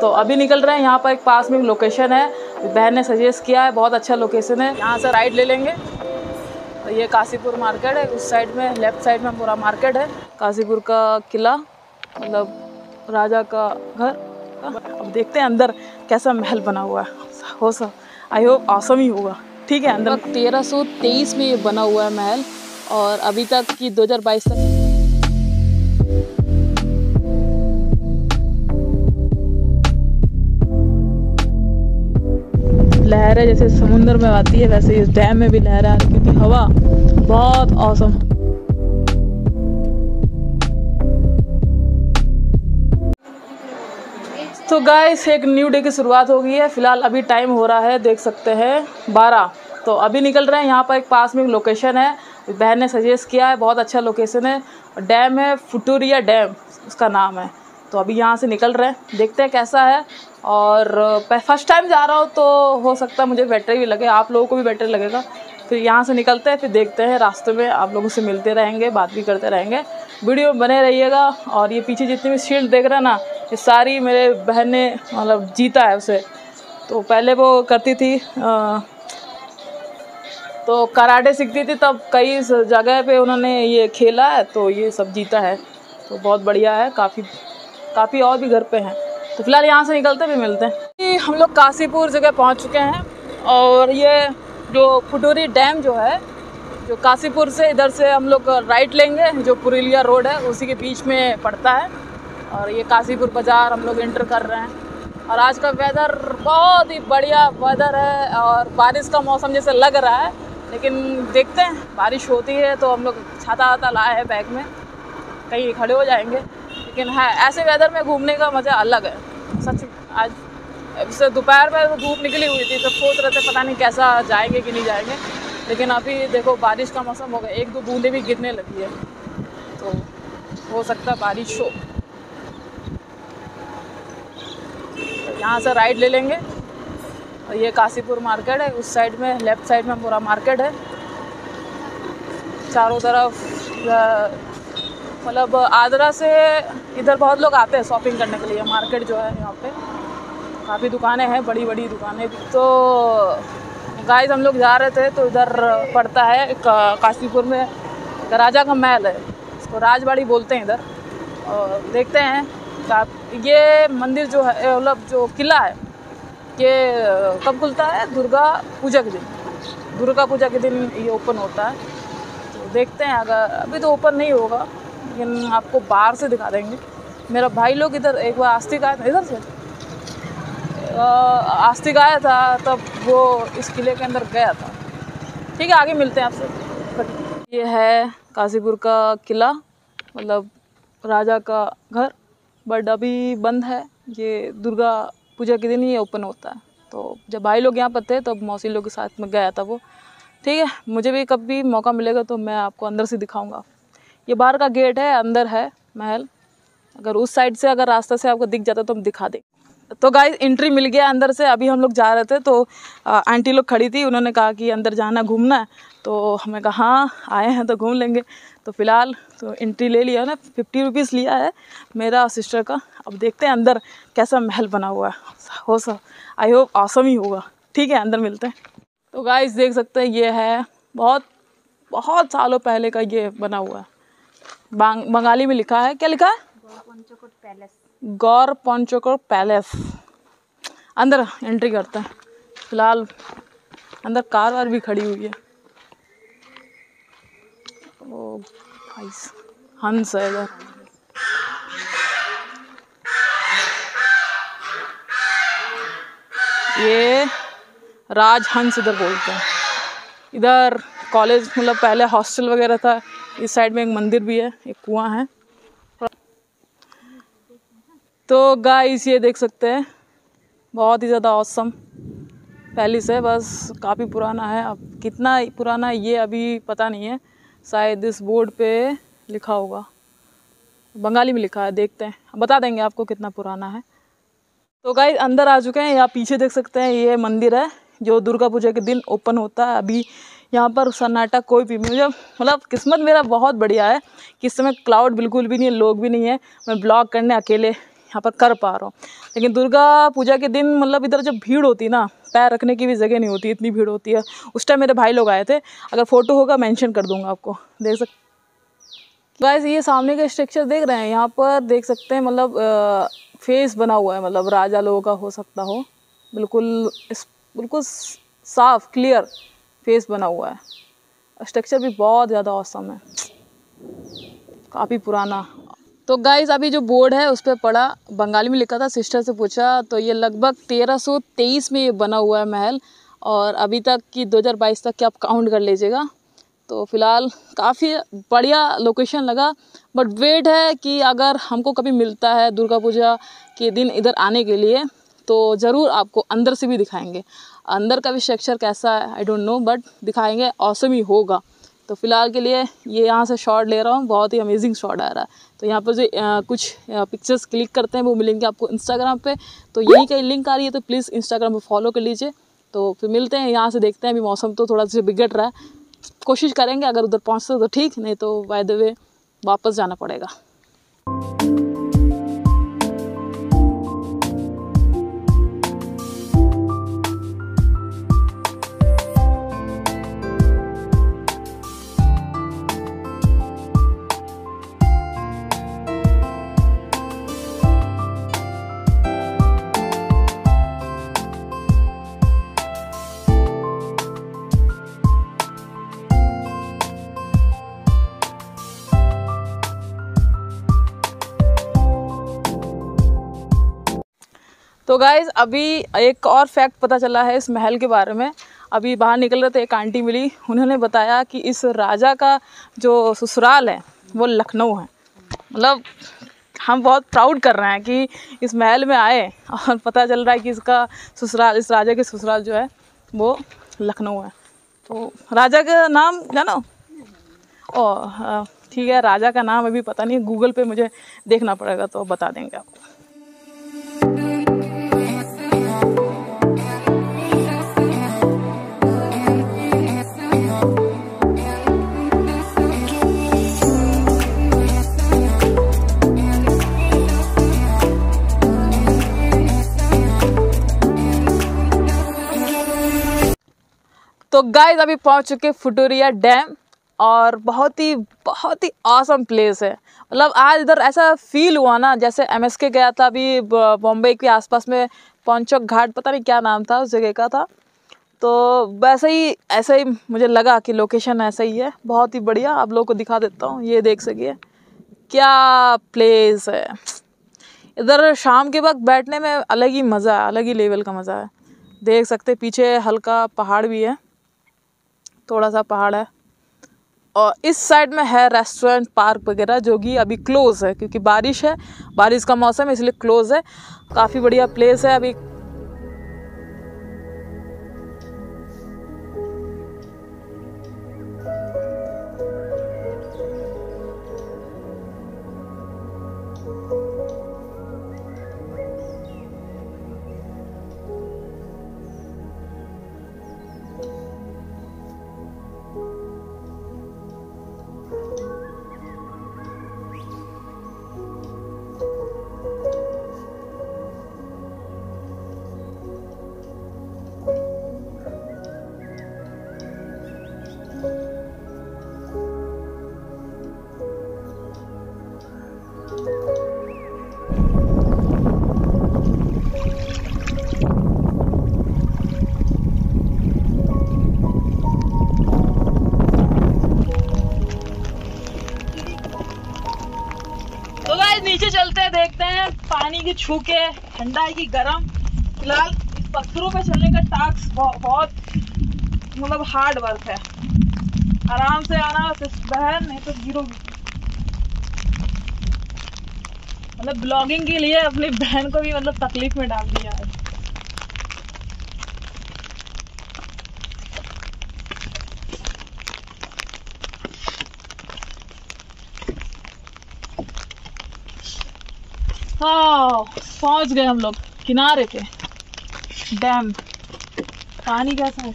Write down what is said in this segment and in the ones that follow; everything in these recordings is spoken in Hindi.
तो अभी निकल रहे हैं, यहाँ पर एक पास में लोकेशन है। बहन ने सजेस्ट किया है, बहुत अच्छा लोकेशन है। यहाँ से राइड ले लेंगे। तो ये काशीपुर मार्केट है, उस साइड में लेफ़्ट साइड में पूरा मार्केट है। काशीपुर का किला मतलब राजा का घर। अब देखते हैं अंदर कैसा महल बना हुआ है। हो सब आई होप आसम ही होगा। ठीक है, अंदर। तेरह सौ तेईस में ये बना हुआ है महल, और अभी तक की 2022 तक लहरें जैसे समुद्र में आती है, वैसे इस डैम में भी लहरें आ रही क्योंकि हवा बहुत औसम तो गाइस एक न्यू डे की शुरुआत हो गई है, फ़िलहाल अभी टाइम हो रहा है, देख सकते हैं, बारह। तो अभी निकल रहे हैं, यहाँ पर एक पास में एक लोकेशन है, बहन ने सजेस्ट किया है, बहुत अच्छा लोकेशन है डैम है फुटूरिया डैम उसका नाम है। तो अभी यहाँ से निकल रहे हैं, देखते हैं कैसा है। और फ़र्स्ट टाइम जा रहा हूँ तो हो सकता है मुझे बेटर भी लगे। आप लोगों को भी बेटर लगेगा। फिर यहाँ से निकलते हैं फिर देखते हैं रास्ते में। आप लोगों से मिलते रहेंगे बात भी करते रहेंगे। वीडियो बने रहिएगा। और ये पीछे जितनी भी शील्ड देख रहे हैं ना ये सारी मेरे बहन ने मतलब जीता है उसे। तो पहले वो करती थी आ, तो कराटे सीखती थी तब कई जगह पे उन्होंने ये खेला है तो ये सब जीता है। तो बहुत बढ़िया है काफ़ी काफ़ी और भी घर पे हैं। तो फ़िलहाल यहाँ से निकलते भी मिलते हैं। हम लोग काशीपुर जगह पहुँच चुके हैं और ये जो फुटोरी डैम जो है, जो काशीपुर से इधर से हम लोग राइट लेंगे, जो पुरुलिया रोड है, उसी के बीच में पड़ता है और ये काशीपुर बाज़ार हम लोग इंटर कर रहे हैं। और आज का वेदर बहुत ही बढ़िया वेदर है और बारिश का मौसम जैसे लग रहा है, लेकिन देखते हैं, बारिश होती है तो हम लोग छाता वाता लाए हैं बैग में, कहीं खड़े हो जाएँगे। लेकिन है, ऐसे वेदर में घूमने का मज़ा अलग है। सच, आज, जैसे दोपहर में तो धूप निकली हुई थी तो सोच रहे थे पता नहीं कैसा जाएँगे कि नहीं जाएँगे। लेकिन अभी देखो, बारिश का मौसम हो गया, एक दो बूंदे भी गिरने लगी है। तो हो सकता बारिश हो। यहाँ से राइड ले लेंगे। और ये काशीपुर मार्केट है, उस साइड में लेफ़्ट साइड में पूरा मार्केट है। चारों तरफ़ मतलब आगरा से इधर बहुत लोग आते हैं शॉपिंग करने के लिए। मार्केट जो है यहाँ पे, काफ़ी दुकानें हैं बड़ी बड़ी दुकानें भी। तो गाइस हम लोग जा रहे थे तो इधर पड़ता है काशीपुर में राजा का महल है। इसको राजबाड़ी बोलते हैं इधर। और देखते हैं ये मंदिर जो है मतलब जो किला है, ये कब खुलता है? दुर्गा पूजा के दिन। दुर्गा पूजा के दिन ये ओपन होता है। तो देखते हैं, अगर अभी तो ओपन नहीं होगा। लेकिन आपको बाहर से दिखा देंगे। मेरा भाई लोग इधर, एक बार आस्तिक आया था इधर से? आस्तिक आया था, तब वो इस किले के अंदर गया था। ठीक है, आगे मिलते हैं आपसे। ये है काशीपुर का किला मतलब राजा का घर, बट अभी बंद है। ये दुर्गा पूजा के दिन ही ओपन होता है। तो जब भाई लोग यहाँ पर थे, तब तो मौसी लोग के साथ में गया था वो। ठीक है, मुझे भी कभी मौका मिलेगा तो मैं आपको अंदर से दिखाऊँगा। ये बाहर का गेट है, अंदर है महल। अगर उस साइड से अगर रास्ते से आपको दिख जाता तो हम दिखा दें तो गाइस एंट्री मिल गया अंदर से। अभी हम लोग जा रहे थे तो आंटी लोग खड़ी थी। उन्होंने कहा कि अंदर जाना, घूमना है। तो हमें कहा हाँ आए हैं तो घूम लेंगे। तो फ़िलहाल तो एंट्री ले लिया ना। फिफ्टी रुपीज़ लिया है मेरा सिस्टर का। अब देखते हैं अंदर कैसा महल बना हुआ है। हो सब आई होप आसम ही होगा। ठीक है, अंदर मिलते हैं। तो गाइस देख सकते हैं, ये है। बहुत बहुत सालों पहले का ये बना हुआ है। बंगाली में लिखा है। क्या लिखा है? गौर पंचकोट पैलेस। अंदर एंट्री करते हैं। फ़िलहाल अंदर कार वार भी खड़ी हुई है। ओ हंस है इधर। ये राजहंस इधर बोलते हैं। इधर कॉलेज मतलब पहले हॉस्टल वगैरह था। इस साइड में एक मंदिर भी है, एक कुआँ है। तो गाइस ये देख सकते हैं, बहुत ही ज़्यादा औसम पहली से बस काफ़ी पुराना है। अब कितना पुराना है, ये अभी पता नहीं है, शायद इस बोर्ड पे लिखा होगा। बंगाली में लिखा है, देखते हैं। बता देंगे आपको कितना पुराना है। तो गाइस अंदर आ चुके हैं, यहाँ पीछे देख सकते हैं, ये मंदिर है, जो दुर्गा पूजा के दिन ओपन होता है। अभी यहाँ पर सन्नाटा कोई भी मुझे मतलब किस्मत मेरा बहुत बढ़िया है कि इस समय क्लाउड बिल्कुल भी नहीं है, लोग भी नहीं है। मैं ब्लॉग करने अकेले यहाँ पर कर पा रहा हूँ। लेकिन दुर्गा पूजा के दिन मतलब इधर जब भीड़ होती ना, पैर रखने की भी जगह नहीं होती, इतनी भीड़ होती है। उस टाइम मेरे भाई लोग आए थे, अगर फ़ोटो होगा मेंशन कर दूँगा आपको। देख सकते गाइस ये सामने का स्ट्रक्चर देख रहे हैं, यहाँ पर देख सकते हैं मतलब फेस बना हुआ है मतलब राजा लोगों का हो सकता हो। बिल्कुल इस बिल्कुल साफ़ क्लियर फेस बना हुआ है। स्ट्रक्चर भी बहुत ज़्यादा औसम है। काफ़ी पुराना। तो गाइज़ अभी जो बोर्ड है, उस पर पढ़ा। बंगाली में लिखा था सिस्टर से पूछा तो ये लगभग तेरह सौ तेईस में ये बना हुआ है महल। और अभी तक की 2022 तक के आप काउंट कर लीजिएगा। तो फ़िलहाल काफ़ी बढ़िया लोकेशन लगा। बट वेट है कि अगर हमको कभी मिलता है दुर्गा पूजा के दिन इधर आने के लिए तो ज़रूर आपको अंदर से भी दिखाएँगे। अंदर का भी स्ट्रक्चर कैसा है आई डोंट नो बट दिखाएँगे औसम ही होगा। तो फ़िलहाल के लिए ये यहाँ से शॉट ले रहा हूँ बहुत ही अमेजिंग शॉट आ रहा है। तो यहाँ पर जो आ, कुछ पिक्चर्स क्लिक करते हैं वो मिलेंगे आपको इंस्टाग्राम पे। तो यही कहीं लिंक आ रही है तो प्लीज़ इंस्टाग्राम पे फॉलो कर लीजिए। तो फिर मिलते हैं यहाँ से देखते हैं अभी मौसम तो थोड़ा सा बिगड़ रहा है। कोशिश करेंगे अगर उधर पहुँचते तो ठीक नहीं तो बाय द वे वापस जाना पड़ेगा। तो गाइज़ अभी एक और फैक्ट पता चला है इस महल के बारे में। अभी बाहर निकल रहे थे, एक आंटी मिली। उन्होंने बताया कि इस राजा का जो ससुराल है, वो लखनऊ है। मतलब हम बहुत प्राउड कर रहे हैं कि इस महल में आए और पता चल रहा है कि इसका ससुराल, इस राजा के ससुराल जो है, वो लखनऊ है। तो राजा का नाम जानो? ओ ठीक है, राजा का नाम अभी पता नहीं गूगल पे मुझे देखना पड़ेगा तो बता देंगे आपको। तो गाइस अभी पहुँच चुके फुटोरिया डैम और बहुत ही बहुत ही आसम प्लेस है। मतलब आज इधर ऐसा फील हुआ ना, जैसे एम गया था अभी बॉम्बे के आसपास में पौचक घाट, पता नहीं क्या नाम था, उस जगह का था। तो वैसे ही, ऐसा ही मुझे लगा कि लोकेशन ऐसा ही है। बहुत ही बढ़िया, आप लोगों को दिखा देता हूँ, ये देख सकिए। क्या प्लेस है। इधर शाम के वक्त बैठने में अलग ही मज़ा है, अलग ही लेवल का मज़ा है। देख सकते पीछे हल्का पहाड़ भी है। थोड़ा सा पहाड़ है। और इस साइड में है रेस्टोरेंट, पार्क वगैरह जो कि अभी क्लोज़ है, क्योंकि बारिश है। बारिश का मौसम है, इसलिए क्लोज़ है। काफ़ी बढ़िया प्लेस है। अभी नीचे चलते हैं देखते हैं, पानी की छूके, ठंडा है कि गर्म। फ़िलहाल इस पत्थरों पे चलने का टास्क बहुत मतलब हार्ड वर्क है। आराम से आना बहन, नहीं तो गिरोगी मतलब ब्लॉगिंग के लिए अपनी बहन को भी मतलब तकलीफ़ में डाल दिया है। हाँ पहुँच गए हम लोग, किनारे पे। डैम पानी कैसा है?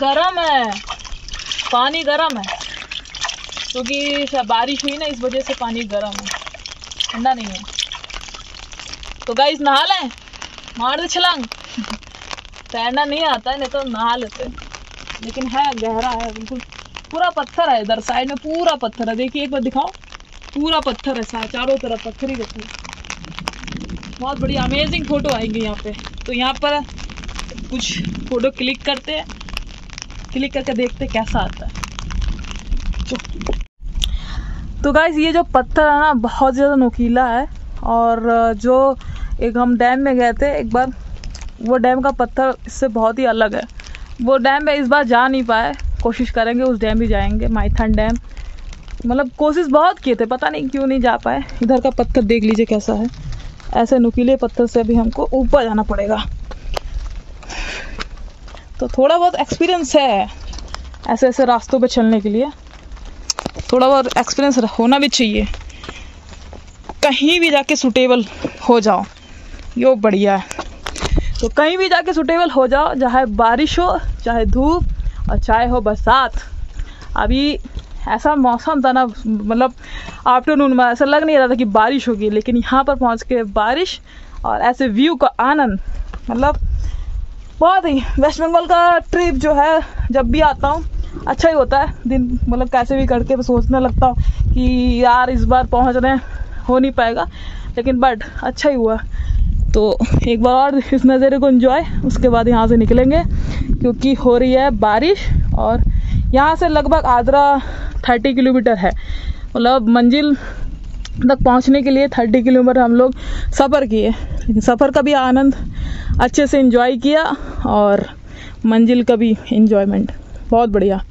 गरम है। पानी गरम है। क्योंकि तो बारिश हुई ना, इस वजह से पानी गरम है। ठंडा नहीं है। तो गाइस नहा लें। मार दे छलांग। तैरना नहीं आता है नहीं तो नहा लेते। लेकिन है, गहरा है, बिल्कुल। पूरा पत्थर है, इधर साइड में पूरा पत्थर है। देखिए, एक बार दिखाओ। पूरा पत्थर है साथ चारों तरफ़ पत्थर ही देखो बहुत बड़ी अमेजिंग फ़ोटो आएँगी यहाँ पे। तो यहाँ पर कुछ फ़ोटो क्लिक करते हैं। क्लिक करके देखते हैं कैसा आता है। तो गाइज़ ये जो पत्थर है ना, बहुत ज़्यादा नोकीला है। और जो एक हम डैम में गए थे, एक बार वो डैम का पत्थर इससे बहुत ही अलग है। वो डैम में इस बार जा नहीं पाए। कोशिश करेंगे उस डैम भी जाएँगे माइथन डैम मतलब कोशिश बहुत किए थे, पता नहीं क्यों नहीं जा पाए। इधर का पत्थर देख लीजिए कैसा है। ऐसे नुकीले पत्थर से अभी हमको ऊपर जाना पड़ेगा। तो थोड़ा बहुत एक्सपीरियंस है ऐसे ऐसे रास्तों पे चलने के लिए। थोड़ा बहुत एक्सपीरियंस होना भी चाहिए। कहीं भी जाके सुटेबल हो जाओ। यो बढ़िया है। तो कहीं भी जाके सुटेबल हो जाओ, चाहे बारिश हो, चाहे धूप, और चाहे हो बरसात। अभी ऐसा मौसम था ना मतलब आफ्टरनून में ऐसा लग नहीं रहा था कि बारिश होगी, लेकिन यहाँ पर पहुँच के बारिश और ऐसे व्यू का आनंद मतलब बहुत ही वेस्ट बंगाल का ट्रिप जो है, जब भी आता हूँ अच्छा ही होता है, दिन मतलब कैसे भी करके तो सोचने लगता हूँ कि यार इस बार पहुँच रहे हो नहीं पाएगा, लेकिन बट अच्छा ही हुआ। तो एक बार और इस नज़ारे को इन्जॉय उसके बाद यहाँ से निकलेंगे, क्योंकि हो रही है बारिश और यहाँ से लगभग आदरा थर्टी किलोमीटर है। मतलब मंजिल तक पहुँचने के लिए थर्टी किलोमीटर हम लोग सफ़र किए। लेकिन सफ़र का भी आनंद अच्छे से इन्जॉय किया और मंजिल का भी इन्जॉयमेंट बहुत बढ़िया।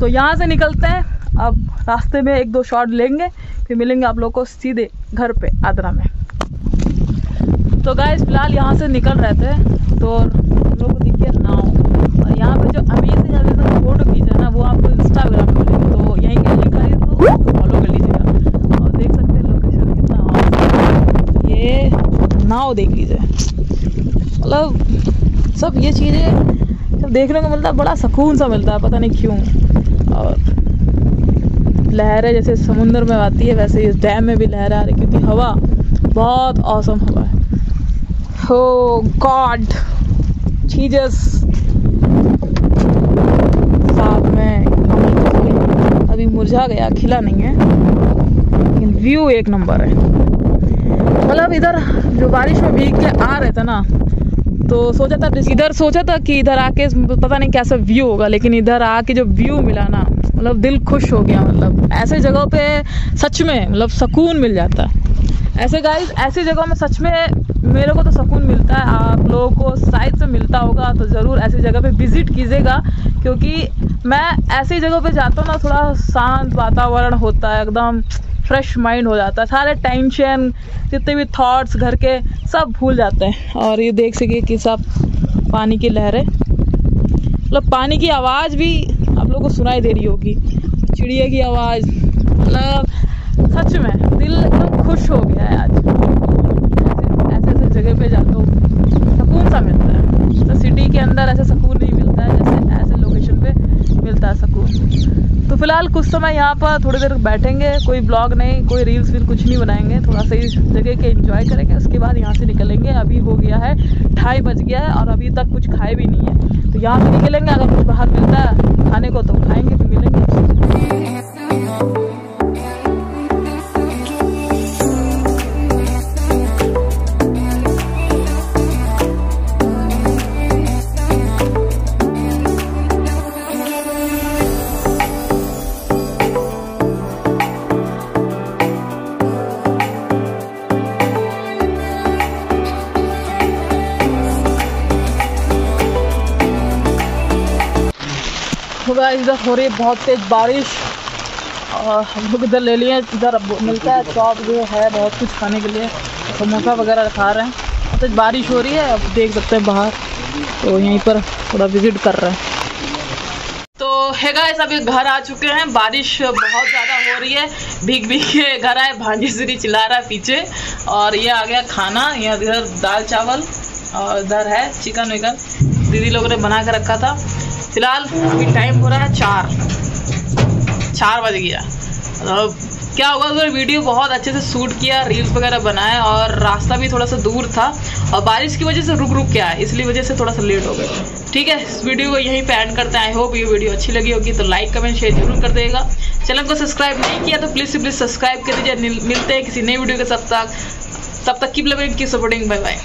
तो यहाँ से निकलते हैं। अब रास्ते में एक दो शॉट लेंगे, फिर मिलेंगे आप लोग को सीधे घर पे आदरा में। तो गाय फ़िलहाल यहाँ से निकल रहे थे। तो हम लोग को दिखिए नाव और यहाँ पे जो अमेजिंग अमेजिंग फ़ोटो खींचे ना, वो आपको इंस्टाग्राम में मिलेंगे। तो यहीं के लिंक है तो फॉलो कर लीजिएगा। और देख सकते हैं लोकेशन कितना ये नाव देख लीजिए। मतलब सब ये चीज़ें जब देखने को मिलता है, बड़ा सुकून सा मिलता है, पता नहीं क्यों। और लहरें जैसे समुंदर में आती है, वैसे इस डैम में भी लहर आ रही क्योंकि हवा, बहुत औसम हवा है। हो गॉड चीजस साथ में अभी मुरझा गया, खिला नहीं है, लेकिन व्यू एक नंबर है। मतलब इधर जो बारिश में भीग के आ रहे थे ना तो सोचा था, इधर सोचा था कि इधर आके पता नहीं कैसा व्यू होगा, लेकिन इधर आके जो व्यू मिला ना मतलब दिल खुश हो गया मतलब ऐसे जगहों पे सच में मतलब सुकून मिल जाता। है ऐसे गाइस ऐसी जगहों में सच में मेरे को तो सुकून मिलता है, आप लोगों को शायद से मिलता होगा तो ज़रूर ऐसी जगह पे विज़िट कीजिएगा, क्योंकि मैं ऐसी जगहों पे जाता हूँ ना, थोड़ा शांत वातावरण होता है, एकदम फ्रेश माइंड हो जाता है, सारे टेंशन जितने भी थॉट्स घर के, सब भूल जाते हैं, और ये देख सके कि सब पानी की लहरें मतलब पानी की आवाज़ भी आप लोगों को सुनाई दे रही होगी, चिड़िया की आवाज़ मतलब सच में, दिल एकदम खुश हो गया है आज। ऐसे ऐसे जगह पे जाते हो, सुकून सा मिलता है। तो सिटी के अंदर ऐसे सुकून नहीं मिलता है जैसे ऐसे लोकेशन पे मिलता है सुकून। तो फ़िलहाल कुछ समय यहाँ पर थोड़ी देर बैठेंगे, कोई ब्लॉग नहीं, कोई रील्स वील कुछ नहीं बनाएँगे, थोड़ा सा इस जगह के एंजॉय करेंगे, उसके बाद यहाँ से निकलेंगे। अभी हो गया है, ढाई बज गया है और अभी तक कुछ खाए भी नहीं है। तो यहाँ से निकलेंगे, अगर कुछ बाहर मिलता होगा, इधर हो रही है बहुत तेज बारिश। और हम लोग इधर ले लिए, इधर मिलता है चॉप जो है बहुत कुछ खाने के लिए। समोसा वगैरह खा रहे हैं। बहुत तेज बारिश हो रही है, अब देख सकते हैं बाहर। तो यहीं पर थोड़ा विज़िट कर रहे हैं। तो है गाइस अभी घर आ चुके हैं। बारिश बहुत ज़्यादा हो रही है। भीग भीग के घर आए भांजी सीरी चिल्ला रहा है पीछे। और ये आ गया खाना। यहाँ इधर दाल चावल और इधर है चिकन विकन। दीदी लोगों ने बना के रखा था। फ़िलहाल अभी टाइम हो रहा है चार। चार बज गया। अब क्या होगा, अगर वीडियो बहुत अच्छे से शूट किया रील्स वगैरह बनाए और रास्ता भी थोड़ा सा दूर था और बारिश की वजह से रुक रुक के आए इसलिए वजह से थोड़ा सा लेट हो गए ठीक है, इस वीडियो को यहीं पे एंड करते हैं। आई होप ये वीडियो अच्छी लगी होगी तो लाइक कमेंट शेयर ज़रूर कर देगा। चैनल को सब्सक्राइब नहीं किया तो प्लीज़ प्लीज़ सब्सक्राइब कर दीजिए। मिलते हैं किसी नई वीडियो के साथ तक। तब तक की सपोर्टिंग बाय बाय